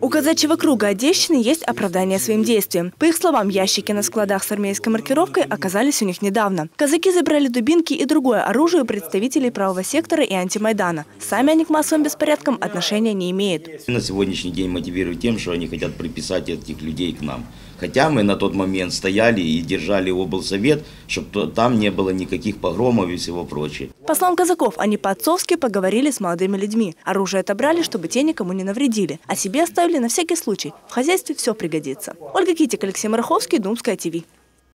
У казачьего круга Одещины есть оправдание своим действиям. По их словам, ящики на складах с армейской маркировкой оказались у них недавно. Казаки забрали дубинки и другое оружие у представителей правого сектора и антимайдана. Сами они к массовым беспорядкам отношения не имеют. На сегодняшний день мотивируют тем, что они хотят приписать этих людей к нам. Хотя мы на тот момент стояли и держали облсовет, чтобы там не было никаких погромов и всего прочего. По словам казаков, они по-отцовски поговорили с молодыми людьми. Оружие отобрали, чтобы те никому не навредили. А себе оставили на всякий случай. В хозяйстве все пригодится. Ольга Китик, Алексей Мараховский, Думская ТВ.